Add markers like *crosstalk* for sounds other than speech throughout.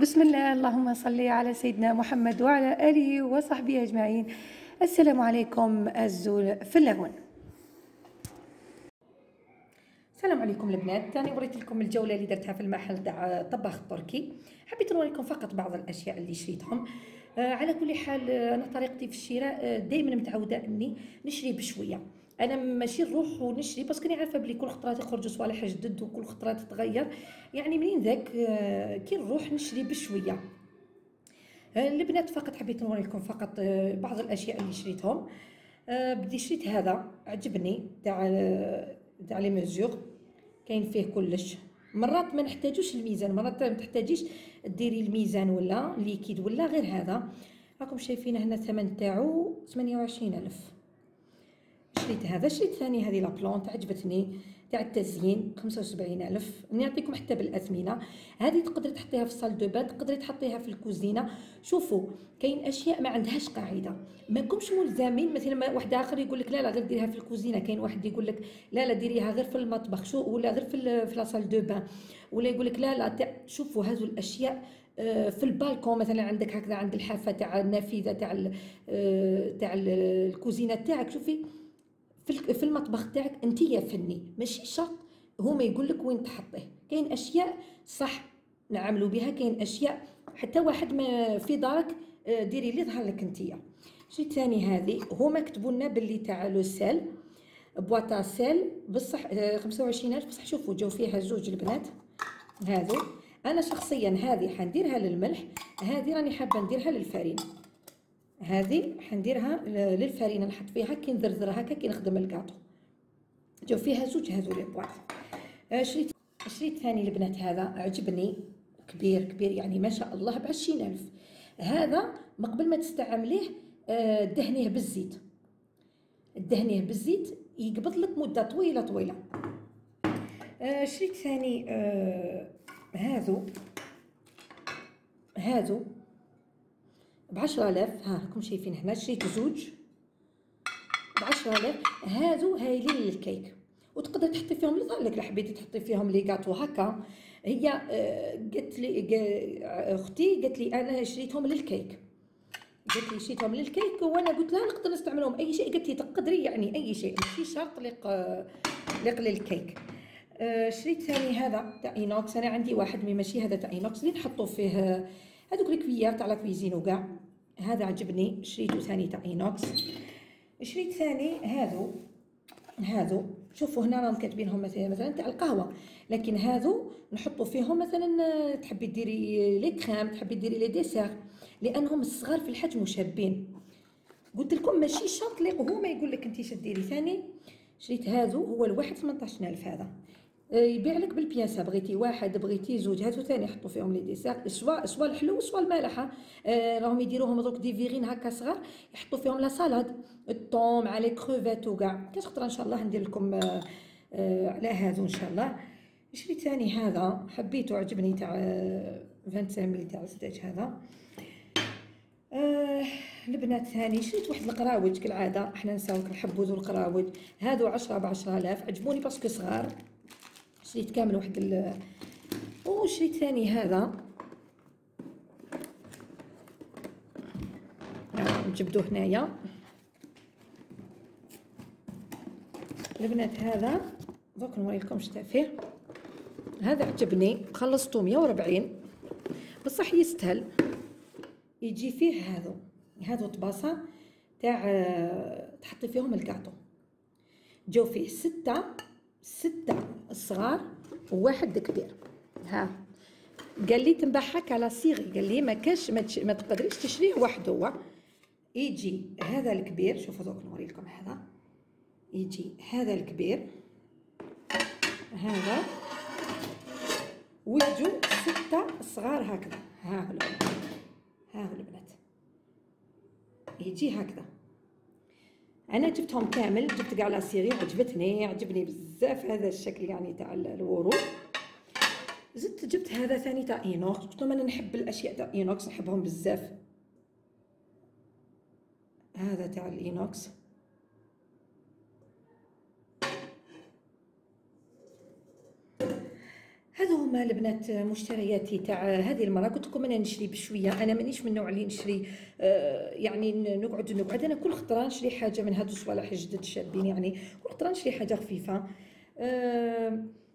بسم الله اللهم صل على سيدنا محمد وعلى آله وصحبه أجمعين. السلام عليكم الزول في اللون السلام عليكم البنات ثاني وريت لكم الجولة اللي درتها في المحل تاع طباخ تركي. حبيت نوريكم فقط بعض الأشياء اللي شريتهم. آه على كل حال آه، أنا طريقتي في الشراء آه دائما متعودة إني نشري بشوية. أنا ماشي نروح ونشري باسكو راني عارفة بلي كل خطره تخرجوا صوالح جدد وكل خطره تتغير. يعني منين ذاك؟ آه كي نروح نشري بشوية. آه، البنات فقط حبيت نوري لكم فقط آه، بعض الأشياء اللي شريتهم. بدي شريت هذا. عجبني. تاع تاع les mesures. كاين فيه كلش. مرات ما نحتاجوش الميزان. مرات ما تحتاجيش ديري الميزان ولا liquide ولا غير هذا. راكم شايفين هنا الثمن تاعو 28000 شريت هذا شريت ثاني هذه la plante عجبتني. تاع التزيين 75000 نعطيكم حتى بالاثمنه هذه تقدري تحطيها في ال salle de bain تقدري تحطيها في الكوزينة. شوفوا كاين أشياء ما عندهاش قاعدة. ما كومش ملزمين مثلا واحد آخر يقول لك لا لا غير ديريها في الكوزينة. كاين واحد يقول لك لا لا ديريها غير في المطبخ. شو ولا غير في في la de bain ولا يقول لك لا لا شوفوا هذو الأشياء آه، في البالكون مثلا عندك هكذا عند الحافة تاع النافذة تاع آه، تاع الكوزينة تاعك. شوفي في المطبخ تاعك أنت يا فني ماشي شرط. هما يقول لك وين تحطيه كاين أشياء صح نعملوا بها كاين أشياء حتى واحد ما في دارك آه، ديري اللي ظهر لك انتيا شريت ثاني هذه هما كتبوا لنا باللي تاع le sel boîte à sel بصح 25000 آه، بصح شوفوا جاو فيها زوج البنات. هذو. أنا شخصيا هذه حنديرها للملح هذه راني حابة نديرها للفرينه هذه حنديرها للفرينة نحط فيها كي نذرذرها هكا كي نخدم الكاطو. جاو فيها زوج هذو لي بواط آه، شريت شريت ثاني البنات هذا عجبني. كبير كبير يعني ما شاء الله بعشرين ألف. هذا ما قبل ما تستعمليه آه، دهنيه بالزيت. دهنيه بالزيت يقبض لك مدة طويلة طويلة. آه، شريت ثاني هذو. هذو. بعشرة آلاف ها راكم شايفين هنا شريت زوج. بعشرة آلاف هادو هايلين للكيك وتقدر تحطي فيهم اللي لك حبيتي تحطي فيهم لي غاتو هكا. هي آه، قالت لي أختي قالت لي أنا شريتهم للكيك. قالت لي شريتهم للكيك وأنا قلت لها نقدر نستعملهم. أي شيء قالت لي تقدري يعني أي شيء. ماشي شرط لق لق للكيك. آه، شريت ثاني هذا تاع inox أنا عندي واحد mais ماشي هذا تاع inox اللي نحطو فيه هذوك ال cuillères تاع la cuisine وكاع. هذا عجبني. شريته ثاني تاع inox. شريت ثاني هذو. هذو. شوفوا هنا راهم كاتبينهم مثلا مثلا تاع القهوة. لكن هذو نحطوا فيهم مثلا تحبي ديري les crèmes تحبي ديري les desserts. لأنهم الصغار في الحجم وشابين قلت لكم ماشي شرط لي هو ما يقول لك انت شديري ثاني. شريت هذو. هو الواحد 18000 هذا. يبيع لك بالبياسه بغيتي واحد بغيتي زوج هاتو ثاني حطوا فيهم les desserts سوا سوا الحلو سوا المالحة. آه راهم يديروهم دروك des verrines هكا صغار يحطوا فيهم la salade. الطون les crevettes وكاع. كاش خطره إن شاء الله ندير لكم آه آه على هذو إن شاء الله. شريت ثاني هذا؟ حبيته عجبني تاع 25 ملي تاع الزداج هذا. آه البنات ثاني شريت واحد القراوج كالعادة. إحنا نساو نحبوا ذو القراوج. هذو عشرة بعشرة آلاف. عجبوني باسكو صغار. شريت كامل واحد ال وشريت ثاني هذا. نجبدو هنايا. البنات هذا دوك نوريلكم شتا فيه. هذا عجبني خلصتو 140 بصح يستاهل يجي فيه هذو هذو طباسة تاع تحطي فيهم الكاطو. جو فيه ستة ستة. الصغار وواحد كبير. ها. قال لي تنباعك على صيغي قال لي ما كاش ما. ما تقدريش تشريه وحده هو. يجي هذا الكبير شوفوا دوك نوري لكم هذا. يجي هذا الكبير. هذا. ويجو ستة صغار هكذا. ها هو ها هو البنات. يجي هكذا. أنا جبتهم كامل جبت كاع la série عجبتني عجبني بزاف هذا الشكل يعني تاع الورود. زدت جبت هذا ثاني تاع inox قلت أنا نحب الأشياء تاع inox نحبهم بزاف. هذا تاع ال inox. هذو هما البنات مشترياتي تاع هذه المرة. قلت لكم أنا نشري بشوية. أنا مانيش من النوع اللي نشري آه يعني نقعد نقعد. أنا كل خطرة نشري حاجة من هذو الصوالح جدد شابين يعني. كل خطرة نشري حاجة خفيفة. آه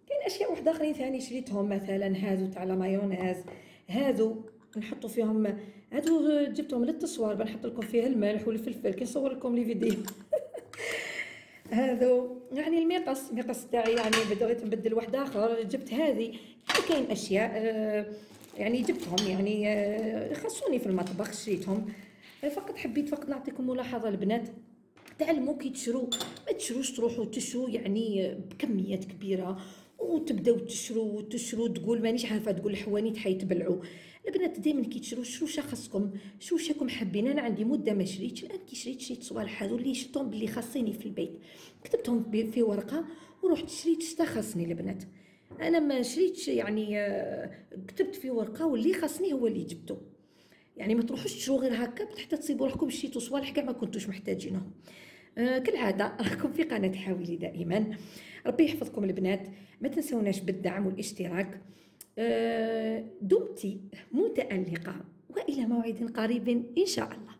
كاين أشياء واحدة آخرين ثاني شريتهم. مثلا هذو تاع لا مايونيز. هذو نحطوا فيهم هذو جبتهم للتصوير. بنحط لكم فيه الملح والفلفل. كي نصور لكم لي فيديو. هذو يعني المقص المقص تاعي يعني بديت نبدل واحد آخر. جبت هذه. كاين أشياء آه، يعني جبتهم يعني آه، يخصوني في المطبخ شريتهم. فقط حبيت فقط نعطيكم ملاحظة البنات تعلموا كي تشرو ما تشروش تروحوا تشرو يعني بكميات كبيرة وتبداو تشرو وتشرو تقول مانيش عارفة تقول الحوانيت حيتبلعوا. البنات دائما كي تشرو شرو شخصكم شو شاكم حابين؟ أنا عندي مدة ما شريتش. الآن كي شريت شريت صوالح هذو اللي شفتهم باللي خاصيني في البيت. كتبتهم في ورقة ورحت شريت شتا خاصني البنات أنا ما شريتش يعني آه، كتبت في ورقة واللي خاصني هو اللي جبته. يعني ما تروحوش تشرو غير هكا حتى تصيبوا روحكم شريتوا صوالح كاع ما كنتوش محتاجينهم آه كالعادة *laughs* راكم في قناة حاولي دائما. ربي يحفظكم البنات ما تنسوناش بالدعم والاشتراك. آه دمتي متألقة وإلى موعد قريب إن شاء الله.